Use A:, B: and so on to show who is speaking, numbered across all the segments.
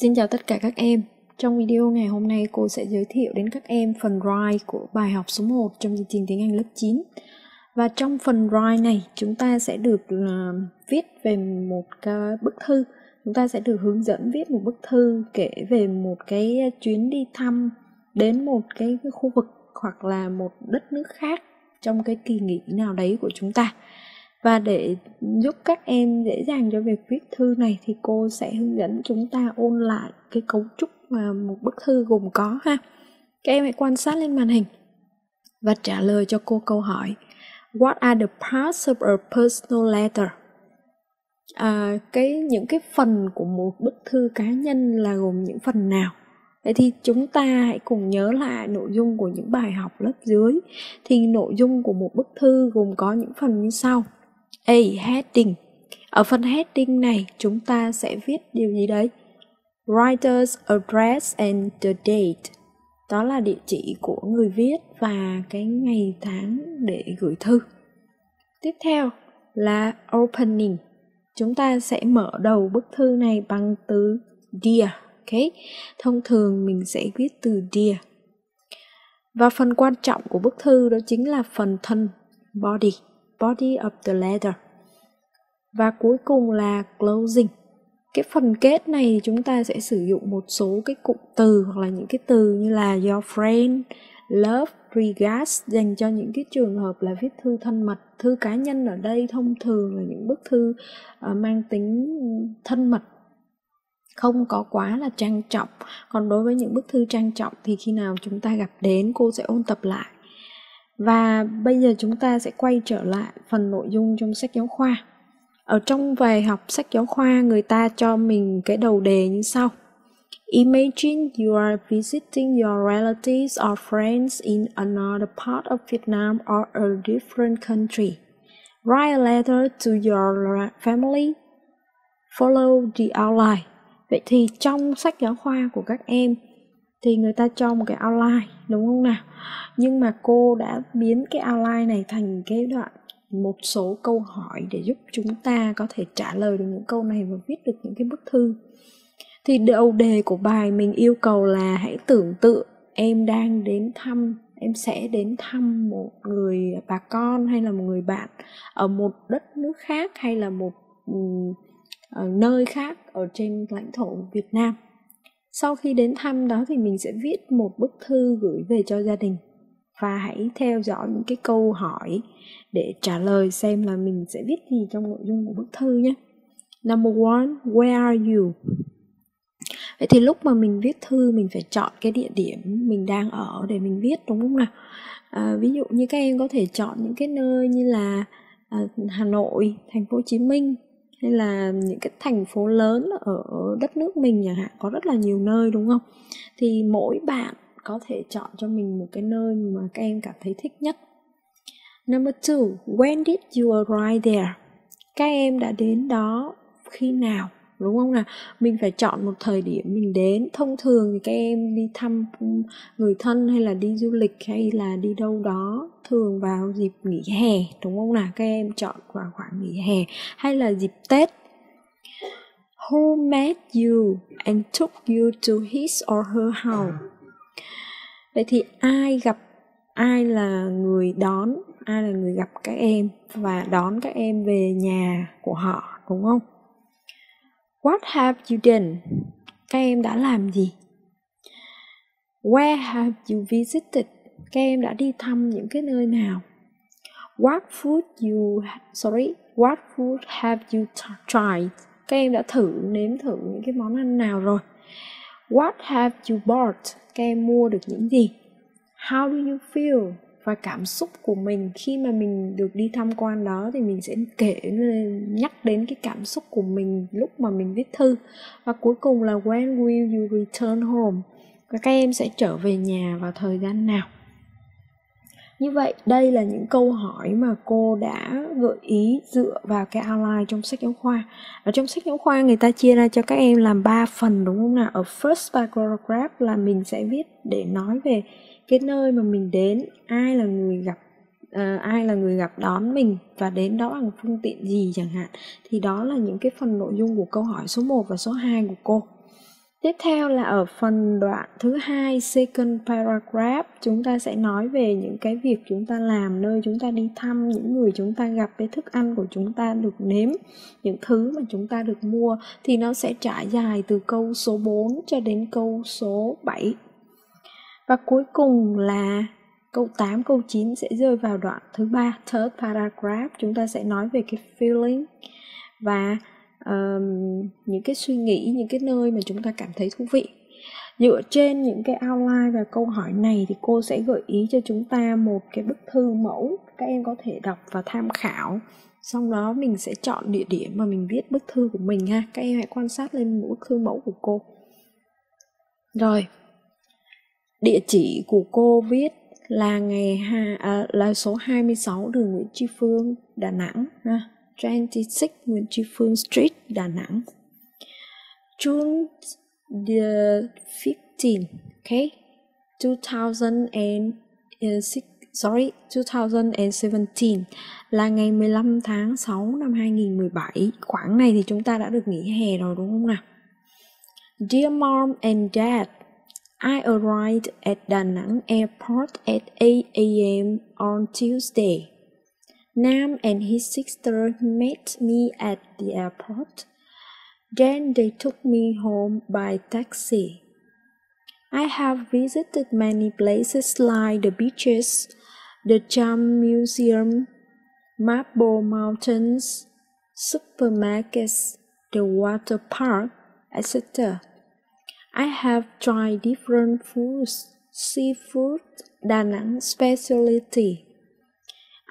A: Xin chào tất cả các em. Trong video ngày hôm nay cô sẽ giới thiệu đến các em phần write của bài học số 1 trong chương trình tiếng Anh lớp 9. Và trong phần write này chúng ta sẽ được uh, viết về một cái bức thư. Chúng ta sẽ được hướng dẫn viết một bức thư kể về một cái chuyến đi thăm đến một cái khu vực hoặc là một đất nước khác trong cái kỳ nghỉ nào đấy của chúng ta và để giúp các em dễ dàng cho việc viết thư này thì cô sẽ hướng dẫn chúng ta ôn lại cái cấu trúc mà một bức thư gồm có ha các em hãy quan sát lên màn hình và trả lời cho cô câu hỏi What are the parts of a personal letter? À, cái những cái phần của một bức thư cá nhân là gồm những phần nào? Vậy thì chúng ta hãy cùng nhớ lại nội dung của những bài học lớp dưới. Thì nội dung của một bức thư gồm có những phần như sau. A. Heading. Ở phần heading này, chúng ta sẽ viết điều gì đấy? Writer's address and the date. Đó là địa chỉ của người viết và cái ngày tháng để gửi thư. Tiếp theo là opening. Chúng ta sẽ mở đầu bức thư này bằng từ dear ok thông thường mình sẽ viết từ dear. Và phần quan trọng của bức thư đó chính là phần thân, body body of the letter và cuối cùng là closing. Cái phần kết này chúng ta sẽ sử dụng một số cái cụm từ hoặc là những cái từ như là your friend love regards dành cho những cái trường hợp là viết thư thân mật thư cá nhân ở đây thông thường là những bức thư uh, mang tính thân mật. Không có quá là trang trọng. Còn đối với những bức thư trang trọng thì khi nào chúng ta gặp đến cô sẽ ôn tập lại và bây giờ chúng ta sẽ quay trở lại phần nội dung trong sách giáo khoa ở trong bài học sách giáo khoa, người ta cho mình cái đầu đề như sau Imagine you are visiting your relatives or friends in another part of Vietnam or a different country. Write a letter to your family. Follow the outline. Vậy thì trong sách giáo khoa của các em thì người ta cho một cái outline đúng không nào? Nhưng mà cô đã biến cái outline này thành cái đoạn một số câu hỏi để giúp chúng ta có thể trả lời được những câu này và viết được những cái bức thư. Thì đầu đề của bài mình yêu cầu là hãy tưởng tượng em đang đến thăm em sẽ đến thăm một người bà con hay là một người bạn ở một đất nước khác hay là một um, nơi khác ở trên lãnh thổ Việt Nam. Sau khi đến thăm đó thì mình sẽ viết một bức thư gửi về cho gia đình và hãy theo dõi những cái câu hỏi để trả lời xem là mình sẽ viết gì trong nội dung của bức thư nhé. Number one, where are you? Vậy thì lúc mà mình viết thư mình phải chọn cái địa điểm mình đang ở để mình viết đúng không nào? À, ví dụ như các em có thể chọn những cái nơi như là à, Hà Nội, Thành phố Hồ Chí Minh hay là những cái thành phố lớn ở đất nước mình chẳng hạn có rất là nhiều nơi, đúng không? Thì mỗi bạn có thể chọn cho mình một cái nơi mà các em cảm thấy thích nhất. Number two, when did you arrive there? Các em đã đến đó khi nào? Đúng không nào? Mình phải chọn một thời điểm mình đến. Thông thường thì các em đi thăm người thân hay là đi du lịch hay là đi đâu đó thường vào dịp nghỉ hè, đúng không nào? Các em chọn vào khoảng nghỉ hè hay là dịp tết. Who met you and took you to his or her house vậy thì ai gặp, ai là người đón, ai là người gặp các em và đón các em về nhà của họ, đúng không? What have you done? Các em đã làm gì? Where have you visited? Các em đã đi thăm những cái nơi nào? What food you sorry, what food have you tried? Các em đã thử nếm thử những cái món ăn nào rồi? What have you bought? Các em mua được những gì? How do you feel? Và cảm xúc của mình khi mà mình được đi tham quan đó thì mình sẽ kể nhắc đến cái cảm xúc của mình lúc mà mình viết thư. Và cuối cùng là, when will you return home? Và các em sẽ trở về nhà vào thời gian nào? Như vậy đây là những câu hỏi mà cô đã gợi ý dựa vào cái outline trong sách giáo khoa. Ở trong sách giáo khoa người ta chia ra cho các em làm 3 phần đúng không nào? Ở first paragraph là mình sẽ viết để nói về cái nơi mà mình đến ai là người gặp uh, ai là người gặp đón mình và đến đó bằng phương tiện gì chẳng hạn. Thì đó là những cái phần nội dung của câu hỏi số 1 và số 2 của cô. Tiếp theo là ở phần đoạn thứ hai second paragraph chúng ta sẽ nói về những cái việc chúng ta làm nơi chúng ta đi thăm những người chúng ta gặp cái thức ăn của chúng ta được nếm những thứ mà chúng ta được mua. Thì nó sẽ trải dài từ câu số 4 cho đến câu số 7 và cuối cùng là câu 8, câu 9 sẽ rơi vào đoạn thứ ba third paragraph. Chúng ta sẽ nói về cái feeling và um, những cái suy nghĩ những cái nơi mà chúng ta cảm thấy thú vị. Dựa trên những cái outline và câu hỏi này thì cô sẽ gợi ý cho chúng ta một cái bức thư mẫu các em có thể đọc và tham khảo. Sau đó mình sẽ chọn địa điểm mà mình viết bức thư của mình ha. Các em hãy quan sát lên bức thư mẫu của cô. Rồi. Địa chỉ của cô viết là ngày ha, à, là số 26 đường Nguyễn Tri Phương, Đà Nẵng ha. 26 Nguyễn Tri Phương Street, Đà Nẵng. June the 15th, okay? 2006 sorry, 2017 là ngày 15 tháng 6 năm 2017. Khoảng này thì chúng ta đã được nghỉ hè rồi đúng không nào? Dear Mom and Dad, I arrived at Da Nang Airport at 8 a.m. on Tuesday. Nam and his sister met me at the airport. Then they took me home by taxi. I have visited many places like the beaches, the Cham Museum, Marble Mountains, supermarkets, the water park, etc. I have tried different foods, seafood, Da Nang specialty.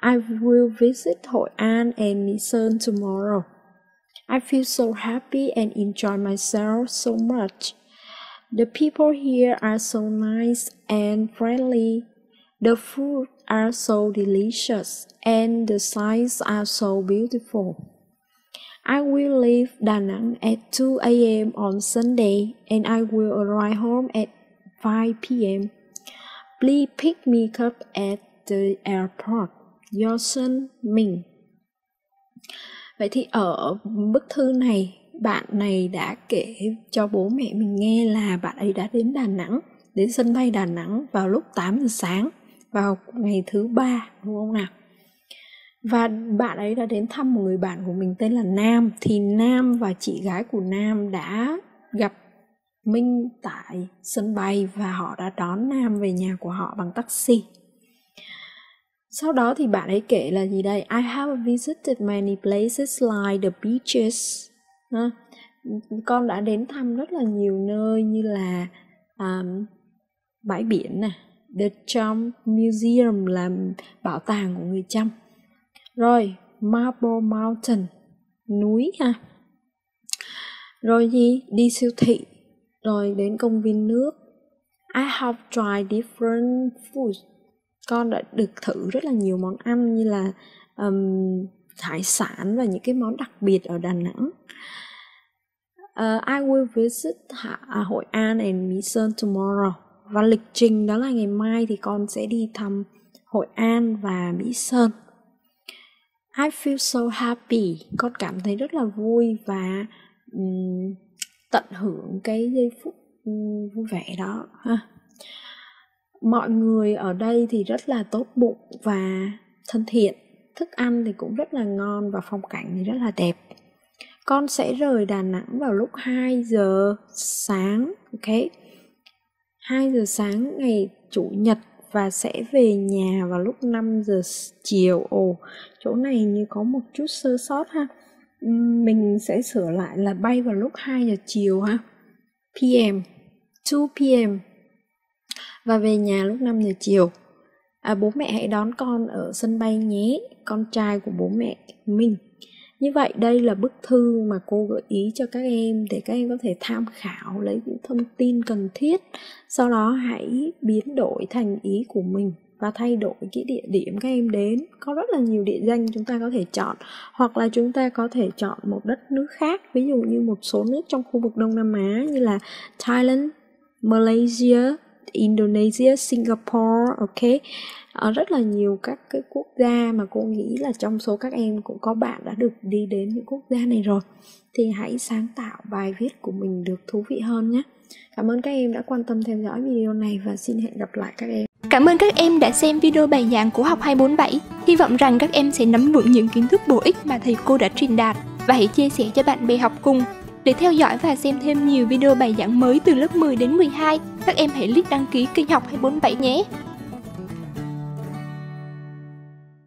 A: I will visit Hội An and Sơn tomorrow. I feel so happy and enjoy myself so much. The people here are so nice and friendly. The food are so delicious and the sights are so beautiful. I will leave Da Nang at 2 a.m. on Sunday and I will arrive home at 5 p.m. Please pick me up at the airport. Do sân mình. Vậy thì ở bức thư này, bạn này đã kể cho bố mẹ mình nghe là bạn ấy đã đến Đà Nẵng, đến sân bay Đà Nẵng vào lúc 8 giờ sáng vào ngày thứ ba đúng không nào? và bạn ấy đã đến thăm một người bạn của mình tên là Nam thì Nam và chị gái của Nam đã gặp Minh tại sân bay và họ đã đón Nam về nhà của họ bằng taxi. Sau đó thì bạn ấy kể là gì đây? I have visited many places like the beaches. À, con đã đến thăm rất là nhiều nơi như là um, bãi biển nè, The Chum Museum là bảo tàng của người Chăm rồi Marble Mountain núi ha. Rồi gì? Đi siêu thị rồi đến công viên nước. I have tried different foods con đã được thử rất là nhiều món ăn như là um, hải sản và những cái món đặc biệt ở Đà Nẵng. Uh, I will visit Hà, Hội An and Mỹ Sơn tomorrow. Và lịch trình đó là ngày mai thì con sẽ đi thăm Hội An và Mỹ Sơn. I feel so happy. Con cảm thấy rất là vui và um, tận hưởng cái giây phút um, vui vẻ đó ha mọi người ở đây thì rất là tốt bụng và thân thiện. Thức ăn thì cũng rất là ngon và phong cảnh thì rất là đẹp. Con sẽ rời Đà Nẵng vào lúc 2 giờ sáng, ok? 2 giờ sáng ngày chủ nhật và sẽ về nhà vào lúc 5 giờ chiều. Ồ, chỗ này như có một chút sơ sót ha. Mình sẽ sửa lại là bay vào lúc 2 giờ chiều ha. PM 2 PM và về nhà lúc 5 giờ chiều. À, bố mẹ hãy đón con ở sân bay nhé con trai của bố mẹ mình. Như vậy đây là bức thư mà cô gợi ý cho các em để các em có thể tham khảo lấy những thông tin cần thiết. Sau đó hãy biến đổi thành ý của mình và thay đổi cái địa điểm các em đến. Có rất là nhiều địa danh chúng ta có thể chọn hoặc là chúng ta có thể chọn một đất nước khác. Ví dụ như một số nước trong khu vực đông nam á như là thailand malaysia. Indonesia, Singapore, ok? Ở rất là nhiều các cái quốc gia mà cô nghĩ là trong số các em cũng có bạn đã được đi đến những quốc gia này rồi. Thì hãy sáng tạo bài viết của mình được thú vị hơn nhé. Cảm ơn các em đã quan tâm theo dõi video này và xin hẹn gặp lại các em.
B: Cảm ơn các em đã xem video bài giảng của học 247. Hy vọng rằng các em sẽ nắm vững những kiến thức bổ ích mà thầy cô đã truyền đạt. Và hãy chia sẻ cho bạn bè học cùng. Để theo dõi và xem thêm nhiều video bài giảng mới từ lớp 10 đến 12, các em hãy click đăng ký kênh học 247 nhé!